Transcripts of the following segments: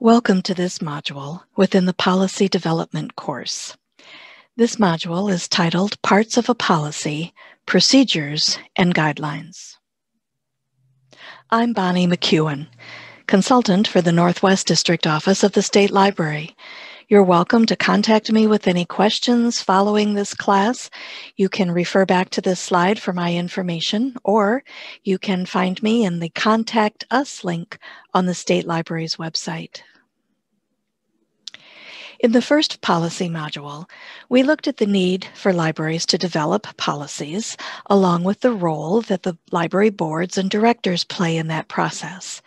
Welcome to this module within the Policy Development course. This module is titled Parts of a Policy, Procedures, and Guidelines. I'm Bonnie McEwen, consultant for the Northwest District Office of the State Library, you're welcome to contact me with any questions following this class. You can refer back to this slide for my information, or you can find me in the Contact Us link on the State Library's website. In the first policy module, we looked at the need for libraries to develop policies, along with the role that the library boards and directors play in that process.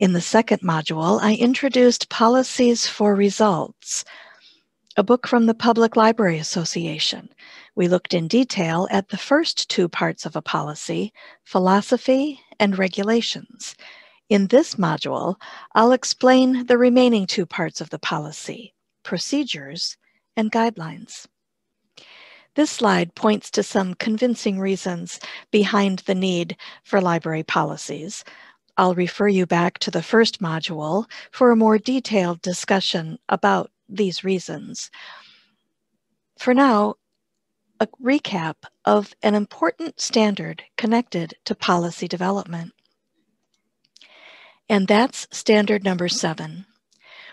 In the second module, I introduced Policies for Results, a book from the Public Library Association. We looked in detail at the first two parts of a policy, philosophy and regulations. In this module, I'll explain the remaining two parts of the policy, procedures and guidelines. This slide points to some convincing reasons behind the need for library policies. I'll refer you back to the first module for a more detailed discussion about these reasons. For now, a recap of an important standard connected to policy development. And that's standard number seven,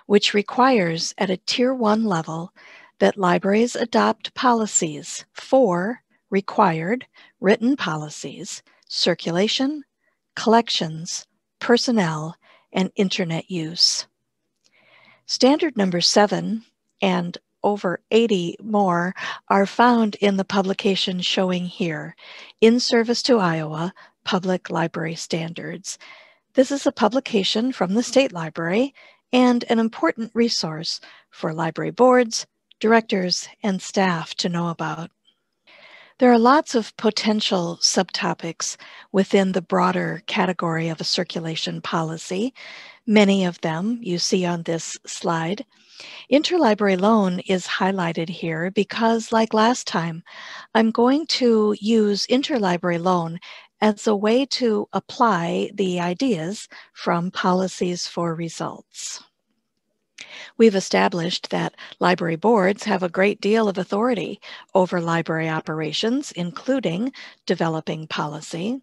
which requires at a tier one level that libraries adopt policies for required written policies, circulation, collections, personnel, and internet use. Standard number seven and over 80 more are found in the publication showing here, In Service to Iowa, Public Library Standards. This is a publication from the State Library and an important resource for library boards, directors, and staff to know about. There are lots of potential subtopics within the broader category of a circulation policy. Many of them you see on this slide. Interlibrary loan is highlighted here because, like last time, I'm going to use interlibrary loan as a way to apply the ideas from policies for results. We've established that library boards have a great deal of authority over library operations, including developing policy.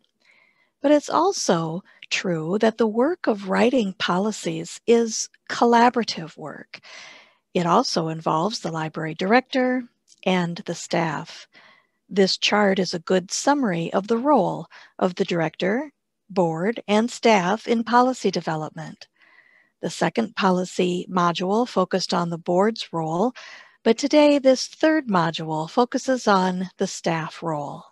But it's also true that the work of writing policies is collaborative work. It also involves the library director and the staff. This chart is a good summary of the role of the director, board, and staff in policy development. The second policy module focused on the board's role, but today this third module focuses on the staff role.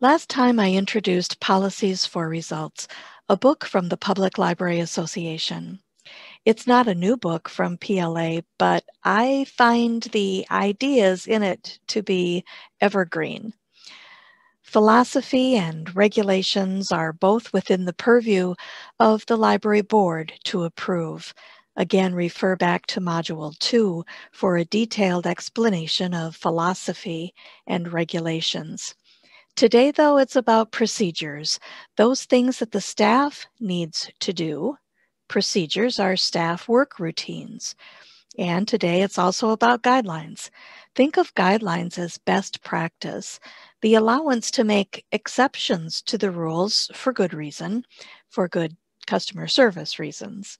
Last time I introduced Policies for Results, a book from the Public Library Association. It's not a new book from PLA, but I find the ideas in it to be evergreen. Philosophy and regulations are both within the purview of the library board to approve. Again, refer back to Module 2 for a detailed explanation of philosophy and regulations. Today, though, it's about procedures, those things that the staff needs to do. Procedures are staff work routines. And today it's also about guidelines. Think of guidelines as best practice the allowance to make exceptions to the rules for good reason, for good customer service reasons.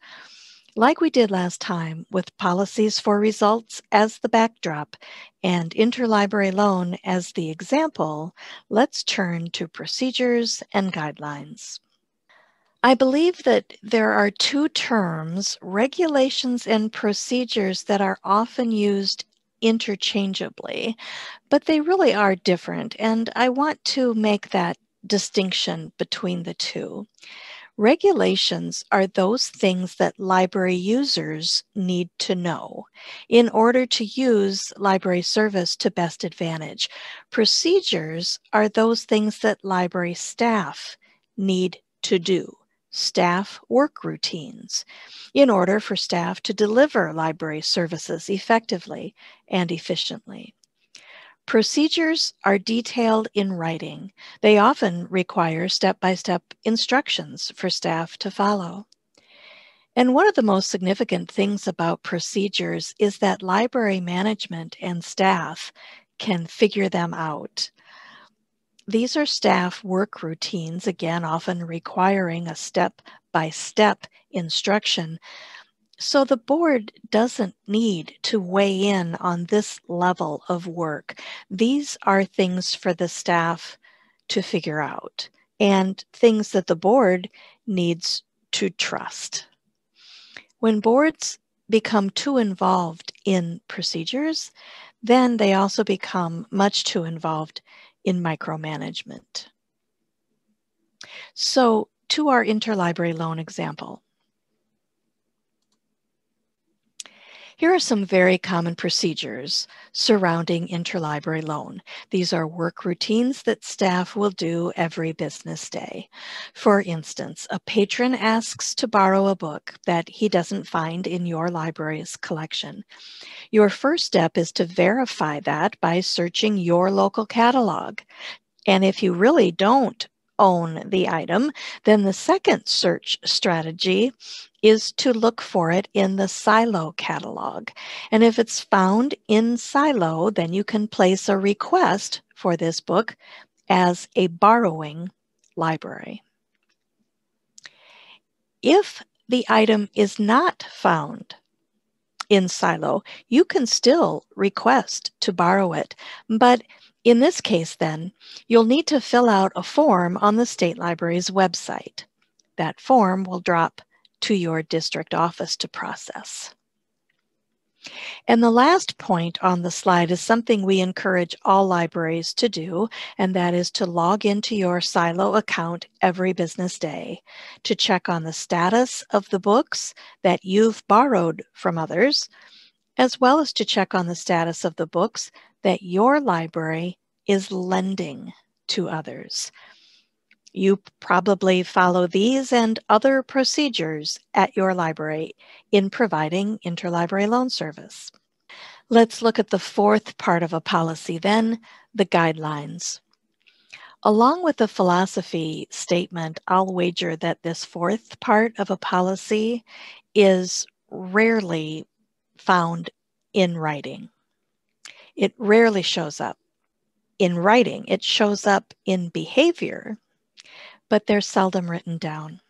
Like we did last time with policies for results as the backdrop and interlibrary loan as the example, let's turn to procedures and guidelines. I believe that there are two terms, regulations and procedures, that are often used interchangeably, but they really are different. And I want to make that distinction between the two. Regulations are those things that library users need to know in order to use library service to best advantage. Procedures are those things that library staff need to do staff work routines in order for staff to deliver library services effectively and efficiently. Procedures are detailed in writing. They often require step by step instructions for staff to follow. And one of the most significant things about procedures is that library management and staff can figure them out. These are staff work routines, again, often requiring a step by step instruction. So the board doesn't need to weigh in on this level of work. These are things for the staff to figure out and things that the board needs to trust. When boards become too involved in procedures, then they also become much too involved in micromanagement. So to our interlibrary loan example. Here are some very common procedures surrounding interlibrary loan. These are work routines that staff will do every business day. For instance, a patron asks to borrow a book that he doesn't find in your library's collection. Your first step is to verify that by searching your local catalog. And if you really don't own the item, then the second search strategy is to look for it in the Silo catalog. And if it's found in Silo, then you can place a request for this book as a borrowing library. If the item is not found in Silo, you can still request to borrow it, but in this case, then, you'll need to fill out a form on the State Library's website. That form will drop to your district office to process. And the last point on the slide is something we encourage all libraries to do, and that is to log into your Silo account every business day to check on the status of the books that you've borrowed from others, as well as to check on the status of the books that your library is lending to others. You probably follow these and other procedures at your library in providing interlibrary loan service. Let's look at the fourth part of a policy then, the guidelines. Along with the philosophy statement, I'll wager that this fourth part of a policy is rarely found in writing. It rarely shows up in writing. It shows up in behavior, but they're seldom written down.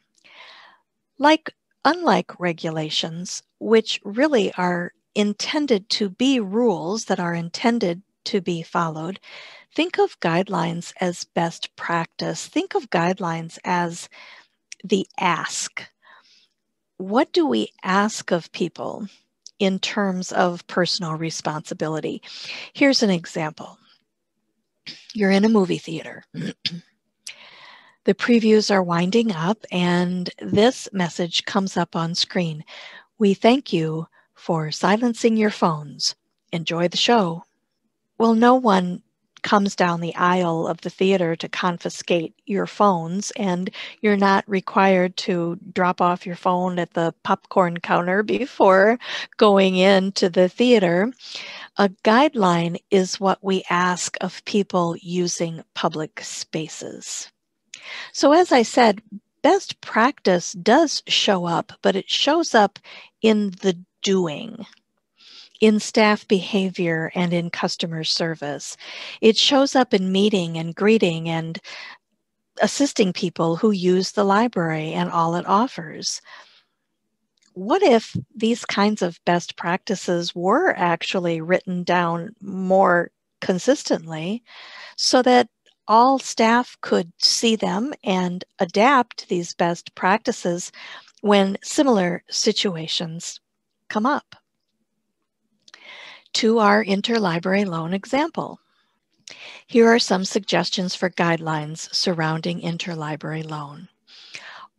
Like unlike regulations, which really are intended to be rules that are intended to be followed, think of guidelines as best practice. Think of guidelines as the ask. What do we ask of people in terms of personal responsibility? Here's an example you're in a movie theater. the previews are winding up, and this message comes up on screen. We thank you for silencing your phones. Enjoy the show. Well, no one comes down the aisle of the theater to confiscate your phones, and you're not required to drop off your phone at the popcorn counter before going into the theater. A guideline is what we ask of people using public spaces. So, as I said, best practice does show up, but it shows up in the doing in staff behavior and in customer service. It shows up in meeting and greeting and assisting people who use the library and all it offers what if these kinds of best practices were actually written down more consistently so that all staff could see them and adapt these best practices when similar situations come up? To our interlibrary loan example. Here are some suggestions for guidelines surrounding interlibrary loan.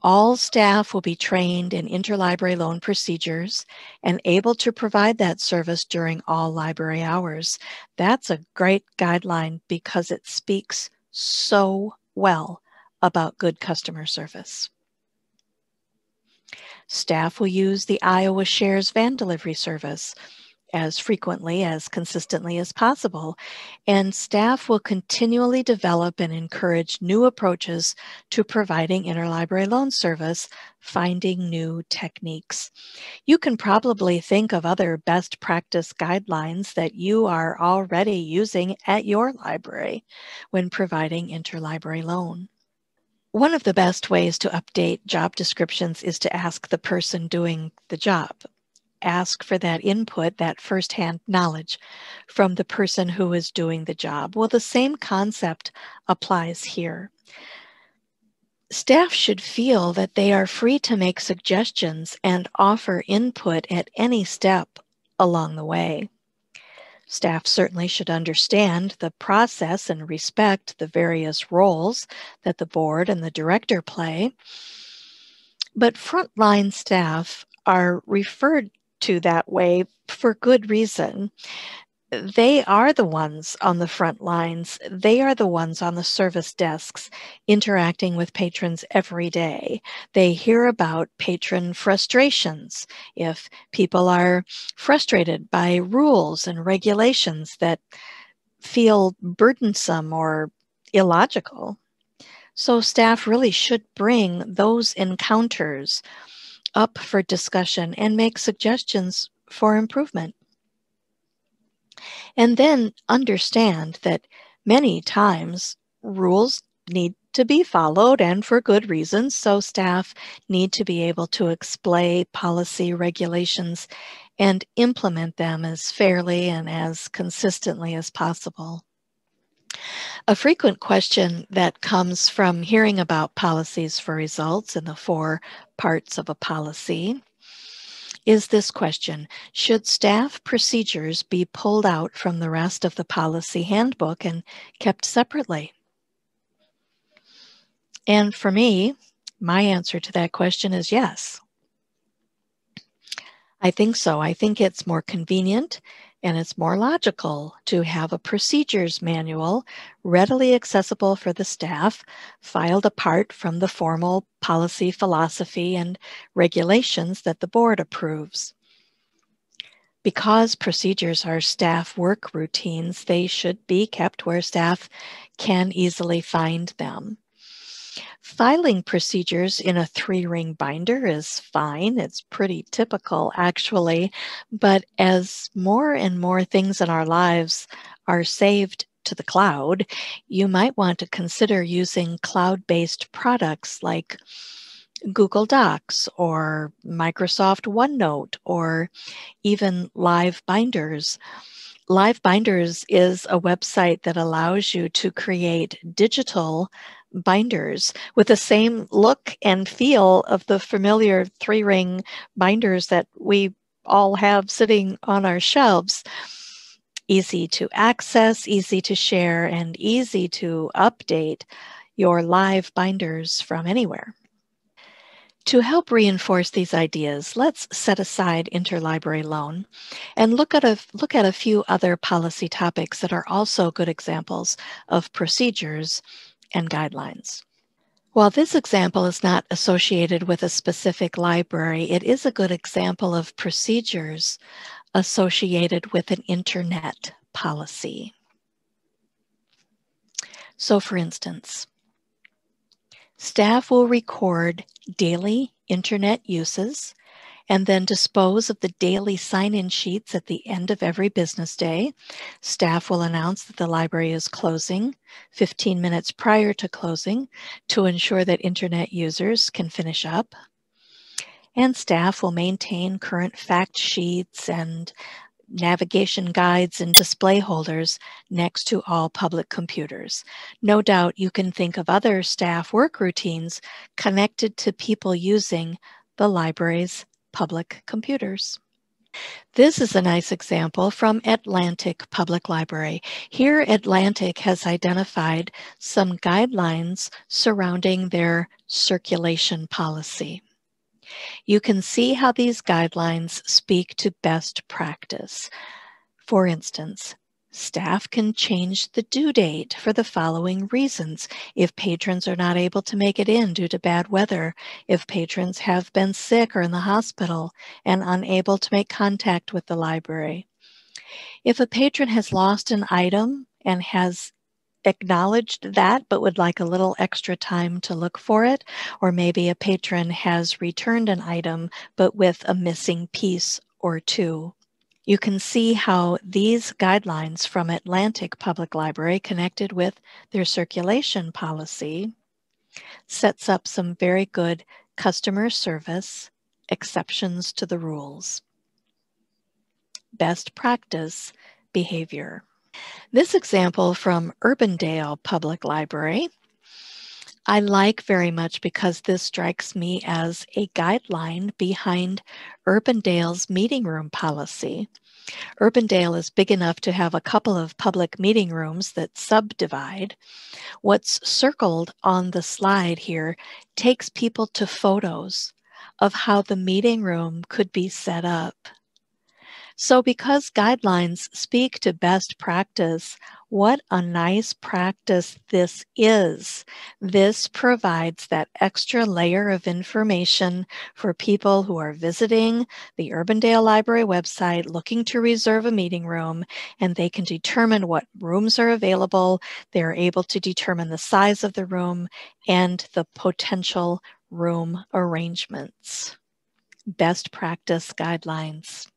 All staff will be trained in interlibrary loan procedures and able to provide that service during all library hours. That's a great guideline because it speaks so well about good customer service. Staff will use the Iowa Shares van delivery service as frequently, as consistently as possible. And staff will continually develop and encourage new approaches to providing interlibrary loan service, finding new techniques. You can probably think of other best practice guidelines that you are already using at your library when providing interlibrary loan. One of the best ways to update job descriptions is to ask the person doing the job ask for that input, that firsthand knowledge from the person who is doing the job. Well, the same concept applies here. Staff should feel that they are free to make suggestions and offer input at any step along the way. Staff certainly should understand the process and respect the various roles that the board and the director play. But frontline staff are referred to that way for good reason. They are the ones on the front lines. They are the ones on the service desks interacting with patrons every day. They hear about patron frustrations. If people are frustrated by rules and regulations that feel burdensome or illogical. So, staff really should bring those encounters up for discussion and make suggestions for improvement. And then understand that many times rules need to be followed and for good reasons. So staff need to be able to explain policy regulations and implement them as fairly and as consistently as possible. A frequent question that comes from hearing about policies for results in the four parts of a policy is this question Should staff procedures be pulled out from the rest of the policy handbook and kept separately? And for me, my answer to that question is yes. I think so. I think it's more convenient and it's more logical to have a procedures manual readily accessible for the staff, filed apart from the formal policy philosophy and regulations that the board approves. Because procedures are staff work routines, they should be kept where staff can easily find them. Filing procedures in a three ring binder is fine. It's pretty typical, actually. But as more and more things in our lives are saved to the cloud, you might want to consider using cloud based products like Google Docs or Microsoft OneNote or even Live Binders. Live Binders is a website that allows you to create digital binders with the same look and feel of the familiar three ring binders that we all have sitting on our shelves. Easy to access, easy to share, and easy to update your live binders from anywhere. To help reinforce these ideas, let's set aside interlibrary loan and look at, a, look at a few other policy topics that are also good examples of procedures and guidelines. While this example is not associated with a specific library, it is a good example of procedures associated with an internet policy. So for instance, staff will record daily internet uses and then dispose of the daily sign-in sheets at the end of every business day. Staff will announce that the library is closing 15 minutes prior to closing to ensure that internet users can finish up. And staff will maintain current fact sheets and navigation guides and display holders next to all public computers. No doubt you can think of other staff work routines connected to people using the library's public computers. This is a nice example from Atlantic Public Library. Here, Atlantic has identified some guidelines surrounding their circulation policy. You can see how these guidelines speak to best practice. For instance, Staff can change the due date for the following reasons. If patrons are not able to make it in due to bad weather, if patrons have been sick or in the hospital and unable to make contact with the library, If a patron has lost an item and has acknowledged that but would like a little extra time to look for it, or maybe a patron has returned an item but with a missing piece or two. You can see how these guidelines from Atlantic Public Library connected with their circulation policy sets up some very good customer service exceptions to the rules. Best practice behavior. This example from Urbandale Public Library I like very much because this strikes me as a guideline behind Urbandale's meeting room policy. Urbandale is big enough to have a couple of public meeting rooms that subdivide. What's circled on the slide here takes people to photos of how the meeting room could be set up. So because guidelines speak to best practice, what a nice practice this is. This provides that extra layer of information for people who are visiting the Urbandale Library website looking to reserve a meeting room, and they can determine what rooms are available. They're able to determine the size of the room and the potential room arrangements. Best practice guidelines.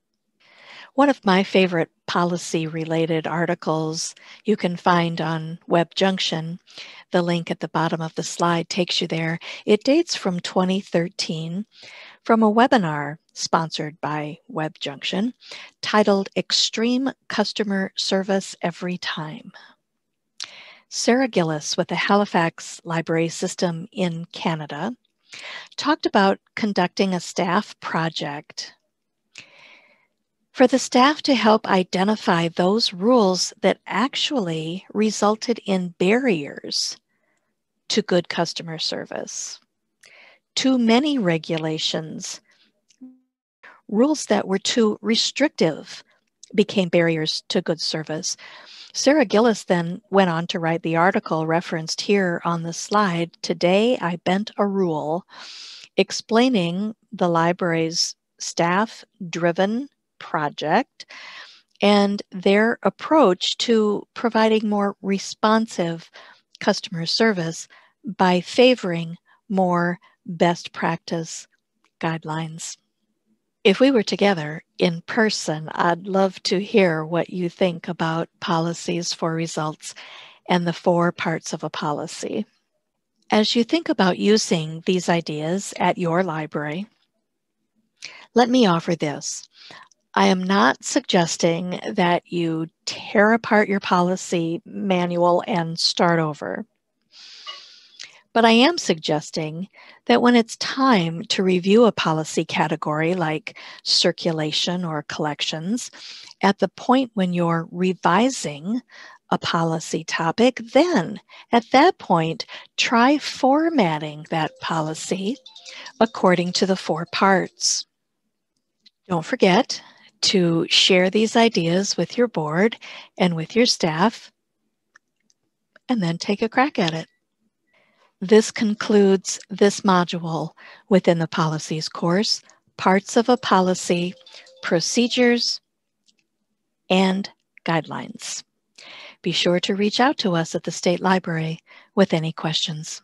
One of my favorite policy related articles you can find on WebJunction, the link at the bottom of the slide takes you there. It dates from 2013 from a webinar sponsored by WebJunction titled Extreme Customer Service Every Time. Sarah Gillis with the Halifax Library System in Canada talked about conducting a staff project for the staff to help identify those rules that actually resulted in barriers to good customer service. Too many regulations, rules that were too restrictive became barriers to good service. Sarah Gillis then went on to write the article referenced here on the slide. Today, I bent a rule explaining the library's staff driven project and their approach to providing more responsive customer service by favoring more best practice guidelines. If we were together in person, I'd love to hear what you think about policies for results and the four parts of a policy. As you think about using these ideas at your library, let me offer this. I am not suggesting that you tear apart your policy manual and start over. But I am suggesting that when it's time to review a policy category like circulation or collections, at the point when you're revising a policy topic, then at that point, try formatting that policy according to the four parts. Don't forget to share these ideas with your board and with your staff, and then take a crack at it. This concludes this module within the policies course, parts of a policy, procedures, and guidelines. Be sure to reach out to us at the State Library with any questions.